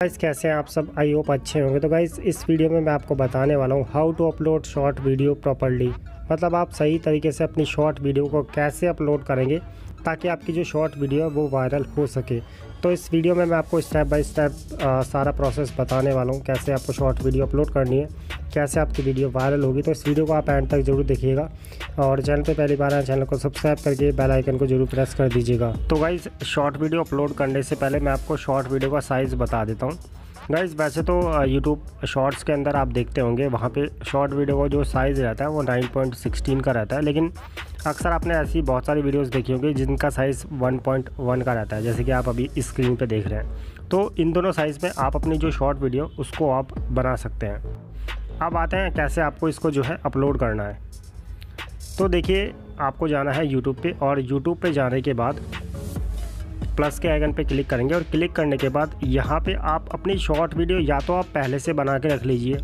Guys कैसे हैं आप सब? आई होप अच्छे होंगे। तो गाइस इस वीडियो में मैं आपको बताने वाला हूँ how to upload short video properly मतलब आप सही तरीके से अपनी शॉर्ट वीडियो को कैसे अपलोड करेंगे ताकि आपकी जो शॉर्ट वीडियो है वो वायरल हो सके। तो इस वीडियो में मैं आपको स्टेप बाय स्टेप सारा प्रोसेस बताने वाला हूँ, कैसे आपको शॉर्ट वीडियो अपलोड करनी है, कैसे आपकी वीडियो वायरल होगी। तो इस वीडियो को आप एंड तक ज़रूर देखिएगा और चैनल पे पहली बार आए चैनल को सब्सक्राइब करके बेल आइकन को ज़रूर प्रेस कर दीजिएगा। तो गाइज़ शॉर्ट वीडियो अपलोड करने से पहले मैं आपको शॉर्ट वीडियो का साइज़ बता देता हूँ। गाइज़ वैसे तो यूट्यूब शॉर्ट्स के अंदर आप देखते होंगे, वहाँ पे शॉर्ट वीडियो का जो साइज़ रहता है वो 9.16 का रहता है, लेकिन अक्सर आपने ऐसी बहुत सारी वीडियोस देखी होंगी जिनका साइज़ 1.1 का रहता है, जैसे कि आप अभी स्क्रीन पे देख रहे हैं। तो इन दोनों साइज़ में आप अपनी जो शॉर्ट वीडियो उसको आप बना सकते हैं। अब आते हैं कैसे आपको इसको जो है अपलोड करना है। तो देखिए, आपको जाना है यूट्यूब पर और यूट्यूब पर जाने के बाद प्लस के आइकन पे क्लिक करेंगे और क्लिक करने के बाद यहाँ पे आप अपनी शॉर्ट वीडियो या तो आप पहले से बना के रख लीजिए।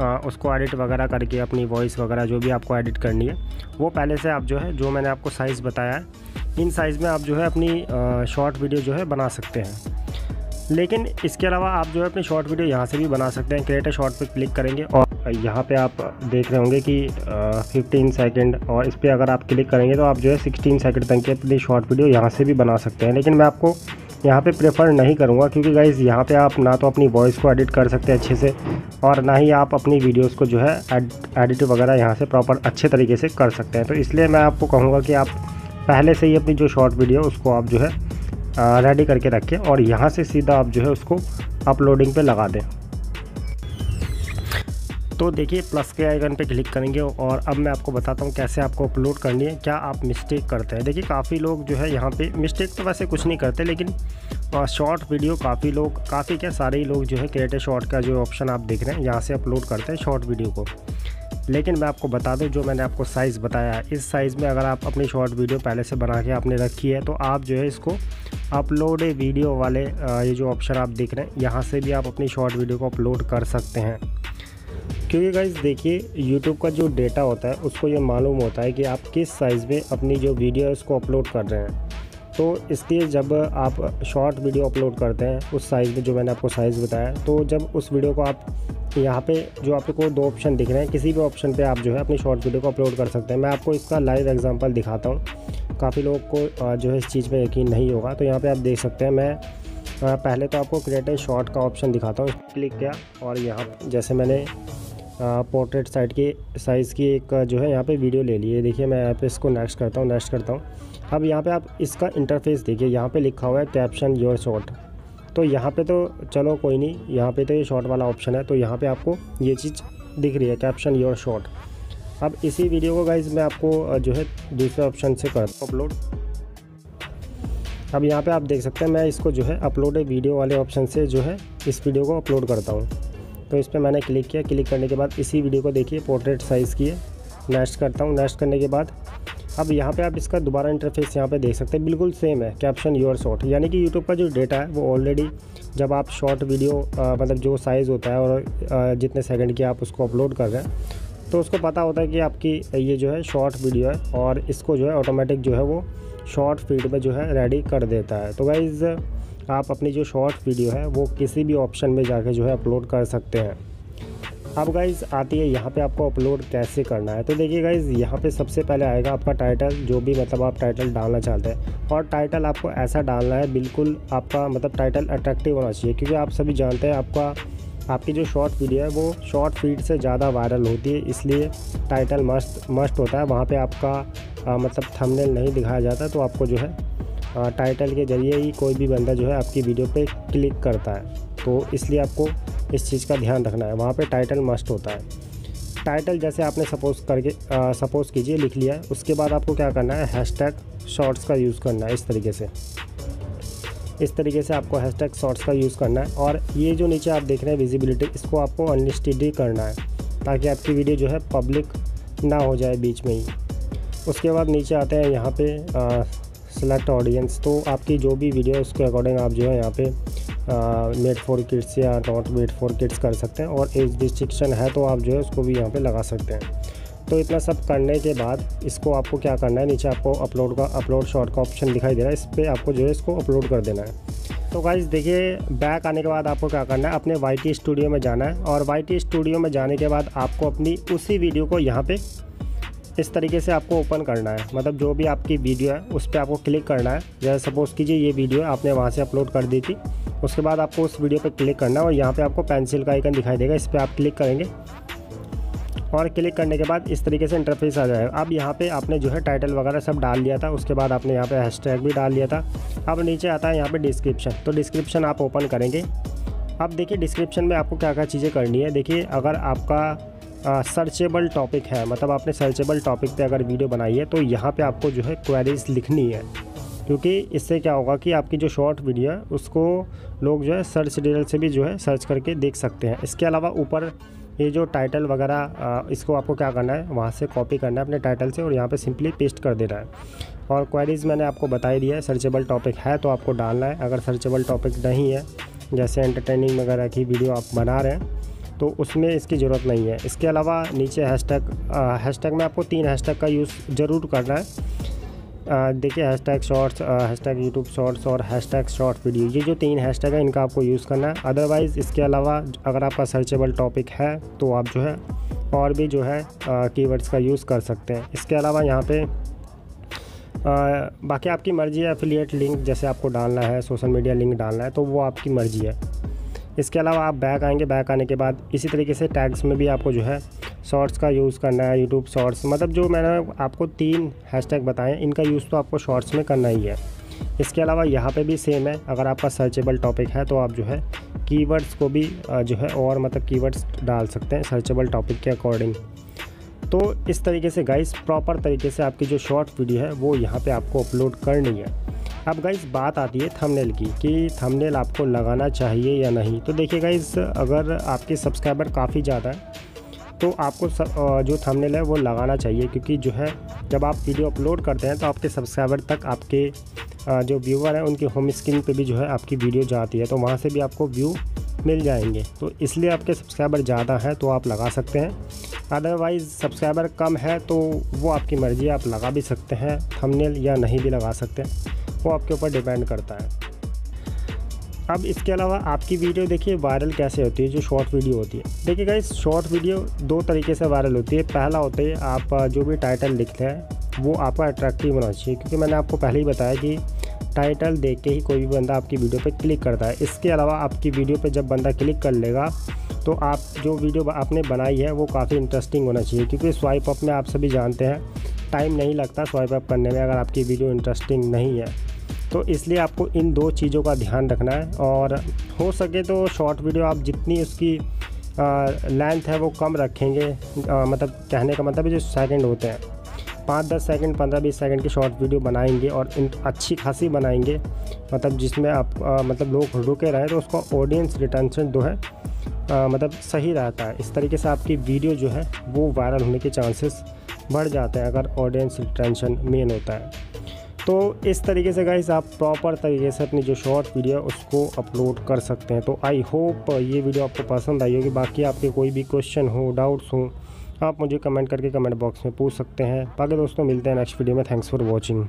उसको एडिट वगैरह करके, अपनी वॉइस वगैरह जो भी आपको एडिट करनी है, वो पहले से आप जो है, जो मैंने आपको साइज़ बताया है, इन साइज़ में आप जो है अपनी शॉर्ट वीडियो जो है बना सकते हैं। लेकिन इसके अलावा आप जो है अपनी शॉर्ट वीडियो यहाँ से भी बना सकते हैं क्रिएट शॉर्ट पर क्लिक करेंगे और यहाँ पे आप देख रहे होंगे कि फिफ्टीन सेकेंड और इस पर अगर आप क्लिक करेंगे तो आप जो है सिक्सटीन सेकेंड तक की अपनी शॉर्ट वीडियो यहाँ से भी बना सकते हैं। लेकिन मैं आपको यहाँ पे प्रेफर नहीं करूँगा क्योंकि गाइज़ यहाँ पे आप ना तो अपनी वॉइस को एडिट कर सकते हैं अच्छे से और ना ही आप अपनी वीडियोस को जो है एडिट वगैरह यहाँ से प्रॉपर अच्छे तरीके से कर सकते हैं। तो इसलिए मैं आपको कहूँगा कि आप पहले से ही अपनी जो शॉर्ट वीडियो उसको आप जो है रेडी करके रखें और यहाँ से सीधा आप जो है उसको अपलोडिंग पर लगा दें। तो देखिए प्लस के आइकन पे क्लिक करेंगे और अब मैं आपको बताता हूँ कैसे आपको अपलोड करनी है, क्या आप मिस्टेक करते हैं। देखिए, काफ़ी लोग जो है यहाँ पे मिस्टेक तो वैसे कुछ नहीं करते, लेकिन शॉर्ट वीडियो काफ़ी लोग, काफ़ी क्या सारे ही लोग जो है क्रिएटिव शॉर्ट का जो ऑप्शन आप देख रहे हैं, यहाँ से अपलोड करते हैं शॉर्ट वीडियो को। लेकिन मैं आपको बता दूँ, जो मैंने आपको साइज़ बताया है, इस साइज़ में अगर आप अपनी शॉर्ट वीडियो पहले से बना के आपने रखी है तो आप जो है इसको अपलोड वीडियो वाले ये जो ऑप्शन आप देख रहे हैं, यहाँ से भी आप अपनी शॉर्ट वीडियो को अपलोड कर सकते हैं। क्योंकि गाइज़ देखिए यूट्यूब का जो डेटा होता है, उसको ये मालूम होता है कि आप किस साइज़ में अपनी जो वीडियो है, उसको अपलोड कर रहे हैं। तो इसलिए जब आप शॉर्ट वीडियो अपलोड करते हैं, उस साइज़ में जो मैंने आपको साइज़ बताया तो जब उस वीडियो को आप यहाँ पे, जो आपको दो ऑप्शन दिख रहे हैं, किसी भी ऑप्शन पे आप जो है अपनी शॉर्ट वीडियो को अपलोड कर सकते हैं। मैं आपको इसका लाइव एग्जांपल दिखाता हूँ। काफ़ी लोगों को जो है इस चीज़ में यकीन नहीं होगा। तो यहाँ पे आप देख सकते हैं, मैं पहले तो आपको क्रिएट शॉर्ट का ऑप्शन दिखाता हूँ। क्लिक किया और यहाँ, जैसे मैंने पोर्ट्रेट साइड की साइज़ की एक जो है यहाँ पे वीडियो ले ली है। देखिए, मैं यहाँ पे इसको नेक्स्ट करता हूँ नेक्स्ट करता हूँ। अब यहाँ पे आप इसका इंटरफेस देखिए, यहाँ पे लिखा हुआ है कैप्शन योर शॉर्ट तो यहाँ पे तो चलो कोई नहीं, यहाँ पे तो ये शॉर्ट वाला ऑप्शन है तो यहाँ पे आपको ये चीज़ दिख रही है कैप्शन योर शॉर्ट अब इसी वीडियो को गाइज़ मैं आपको जो है दूसरे ऑप्शन से करता हूँ अपलोड अब यहाँ पे आप देख सकते हैं, मैं इसको जो है अपलोड वीडियो वाले ऑप्शन से जो है इस वीडियो को अपलोड करता हूँ। तो इस पर मैंने क्लिक किया। क्लिक करने के बाद इसी वीडियो को देखिए पोर्ट्रेट साइज़ की है। नेक्स्ट करता हूँ। नेक्स्ट करने के बाद अब यहाँ पे आप इसका दोबारा इंटरफेस यहाँ पे देख सकते हैं। बिल्कुल सेम है। Caption your shot. यानी कि यूट्यूब का जो डेटा है वो ऑलरेडी जब आप शॉर्ट वीडियो आ, मतलब जो साइज़ होता है और आ, जितने सेकंड की आप उसको अपलोड कर रहे हैं तो उसको पता होता है कि आपकी ये जो है शॉर्ट वीडियो है और इसको जो है ऑटोमेटिक जो है वो शॉर्ट फ़ीड में जो है रेडी कर देता है। तो गाइज़ आप अपनी जो शॉर्ट वीडियो है वो किसी भी ऑप्शन में जाके जो है अपलोड कर सकते हैं। अब गाइज़ आती है यहाँ पे आपको अपलोड कैसे करना है? तो देखिए गाइज़ यहाँ पे सबसे पहले आएगा आपका टाइटल जो भी मतलब आप टाइटल डालना चाहते हैं। और टाइटल आपको ऐसा डालना है बिल्कुल आपका मतलब टाइटल अट्रैक्टिव होना चाहिए क्योंकि आप सभी जानते हैं आपका आपकी जो शॉर्ट वीडियो है वो शॉर्ट फ़ीड से ज़्यादा वायरल होती है इसलिए टाइटल मस्ट मस्ट होता है। वहाँ पर आपका आ, मतलब थंबनेल नहीं दिखाया जाता तो आपको जो है टाइटल के ज़रिए ही कोई भी बंदा जो है आपकी वीडियो पे क्लिक करता है। तो इसलिए आपको इस चीज़ का ध्यान रखना है। वहाँ पे टाइटल मस्ट होता है। टाइटल जैसे आपने सपोज़ करके सपोज़ कीजिए, लिख लिया है। उसके बाद आपको क्या करना है? हैशटैग शॉर्ट्स का यूज़ करना है इस तरीके से। इस तरीके से आपको हैशटैग शॉर्ट्स का यूज़ करना है। और ये जो नीचे आप देख रहे हैं विजिबिलिटी इसको आपको अनलिस्टेड ही करना है। ताकि आपकी वीडियो जो है पब्लिक ना हो जाए बीच में ही। उसके बाद नीचे आते हैं यहाँ पे सेलेक्ट ऑडियंस तो आपकी जो भी वीडियो है, उसके अकॉर्डिंग आप जो है यहाँ पे मेड फॉर किड्स या नॉट मेड फॉर किड्स कर सकते हैं और एज डिस्ट्रिक्शन है तो आप जो है उसको भी यहाँ पे लगा सकते हैं। तो इतना सब करने के बाद इसको आपको क्या करना है, नीचे आपको अपलोड का अपलोड शॉर्ट का ऑप्शन दिखाई दे रहा है, इस पर आपको जो है इसको अपलोड कर देना है। तो गाइज़ देखिए बैक आने के बाद आपको क्या करना है, अपने YT स्टूडियो में जाना है और YT स्टूडियो में जाने के बाद आपको अपनी उसी वीडियो को यहाँ पे इस तरीके से आपको ओपन करना है मतलब जो भी आपकी वीडियो है, उस पर आपको क्लिक करना है। जैसे सपोज़ कीजिए ये वीडियो आपने वहाँ से अपलोड कर दी थी, उसके बाद आपको उस वीडियो पर क्लिक करना है और यहाँ पर आपको पेंसिल का आइकन दिखाई देगा, इस पर आप क्लिक करेंगे। और क्लिक करने के बाद इस तरीके से इंटरफेस आ जाएगा। अब यहाँ पे आपने जो है टाइटल वगैरह सब डाल लिया था, उसके बाद आपने यहाँ पे हैशटैग भी डाल लिया था। अब नीचे आता है यहाँ पे डिस्क्रिप्शन तो डिस्क्रिप्शन आप ओपन करेंगे। अब देखिए डिस्क्रिप्शन में आपको क्या क्या चीज़ें करनी है। देखिए, अगर आपका सर्चेबल टॉपिक है। मतलब आपने सर्चेबल टॉपिक पे अगर वीडियो बनाई है तो यहाँ पे आपको जो है क्वेरीज लिखनी है। क्योंकि इससे क्या होगा कि आपकी जो शॉर्ट वीडियो है, उसको लोग जो है सर्च डिटेल से भी जो है सर्च करके देख सकते हैं। इसके अलावा ऊपर ये जो टाइटल वगैरह इसको आपको क्या करना है, वहाँ से कॉपी करना है अपने टाइटल से और यहाँ पे सिंपली पेस्ट कर देना है। और क्वेरीज़ मैंने आपको बता ही दिया है सर्चेबल टॉपिक है तो आपको डालना है। अगर सर्चेबल टॉपिक नहीं है, जैसे एंटरटेनिंग वगैरह की वीडियो आप बना रहे हैं तो उसमें इसकी ज़रूरत नहीं है। इसके अलावा नीचे हैशटैग हैशटैग में आपको तीन हैशटैग का यूज़ ज़रूर करना है। देखिए hashtag shorts hashtag YouTube shorts और हैश टैग शॉर्ट वीडियो ये जो तीन हैश टैग है, इनका आपको यूज़ करना है। अदरवाइज़ इसके अलावा अगर आपका सर्चेबल टॉपिक है तो आप जो है और भी जो है कीवर्ड्स का यूज़ कर सकते हैं। इसके अलावा यहाँ पे बाकी आपकी मर्ज़ी है एफिलिएट लिंक जैसे आपको डालना है सोशल मीडिया लिंक डालना है तो वो आपकी मर्ज़ी है। इसके अलावा आप बैक आएँगे, बैक आने के बाद इसी तरीके से टैग्स में भी आपको जो है शॉर्ट्स का यूज़ करना है यूट्यूब शॉर्ट्स मतलब जो मैंने आपको तीन हैशटैग बताए, इनका यूज़ तो आपको शॉर्ट्स में करना ही है। इसके अलावा यहाँ पे भी सेम है, अगर आपका सर्चेबल टॉपिक है तो आप जो है कीवर्ड्स को भी जो है और मतलब कीवर्ड्स डाल सकते हैं, सर्चेबल टॉपिक के अकॉर्डिंग। तो इस तरीके से गाइस प्रॉपर तरीके से आपकी जो शॉर्ट वीडियो है, वो यहाँ पे आपको अपलोड करनी है। अब गाइज़ बात आती है थंबनेल की, कि थंबनेल आपको लगाना चाहिए या नहीं। तो देखिए गाइज़ अगर आपके सब्सक्राइबर काफ़ी ज़्यादा है तो आपको सब जो थंबनेल है वो लगाना चाहिए। क्योंकि जो है, जब आप वीडियो अपलोड करते हैं तो आपके सब्सक्राइबर तक आपके जो व्यूवर हैं, उनकी होम स्क्रीन पे भी जो है आपकी वीडियो जाती है तो वहाँ से भी आपको व्यू मिल जाएँगे। तो इसलिए आपके सब्सक्राइबर ज़्यादा हैं तो आप लगा सकते हैं। अदरवाइज़ सब्सक्राइबर कम है तो वो आपकी मर्ज़ी आप लगा भी सकते हैं थंबनेल या नहीं भी लगा सकते वो आपके ऊपर डिपेंड करता है। अब इसके अलावा आपकी वीडियो देखिए वायरल कैसे होती है, जो शॉर्ट वीडियो होती है। देखिए गाइस शॉर्ट वीडियो दो तरीके से वायरल होती है। पहला होता है, आप जो भी टाइटल लिखते हैं, वो आपका अट्रैक्टिव होना चाहिए, क्योंकि मैंने आपको पहले ही बताया कि टाइटल देख के ही कोई भी बंदा आपकी वीडियो पे क्लिक करता है। इसके अलावा आपकी वीडियो पे जब बंदा क्लिक कर लेगा तो आप, जो वीडियो आपने बनाई है, वो काफ़ी इंटरेस्टिंग होना चाहिए, क्योंकि स्वाइप अप में आप सभी जानते हैं, टाइम नहीं लगता स्वाइप अप करने में, अगर आपकी वीडियो इंटरेस्टिंग नहीं है। तो इसलिए आपको इन दो चीज़ों का ध्यान रखना है और हो सके तो शॉर्ट वीडियो आप जितनी उसकी लेंथ है वो कम रखेंगे। आ, मतलब कहने का मतलब जो सेकंड होते हैं। पाँच दस सेकंड पंद्रह बीस सेकंड की शॉर्ट वीडियो बनाएँगे और इन अच्छी खासी बनाएँगे। मतलब जिसमें आप आ, मतलब लोग रुके रहें तो उसका ऑडियंस रिटेंशन जो है आ, मतलब सही रहता है। इस तरीके से आपकी वीडियो जो है वो वायरल होने के चांसेस बढ़ जाते हैं अगर ऑडियंस रिटेंशन मेन होता है। तो इस तरीके से गाइस आप प्रॉपर तरीके से अपनी जो शॉर्ट वीडियो उसको अपलोड कर सकते हैं। तो आई होप ये वीडियो आपको पसंद आई होगी। बाकी आपके कोई भी क्वेश्चन हो डाउट्स हो, आप मुझे कमेंट करके कमेंट बॉक्स में पूछ सकते हैं। बाकी दोस्तों, मिलते हैं नेक्स्ट वीडियो में। Thanks for watching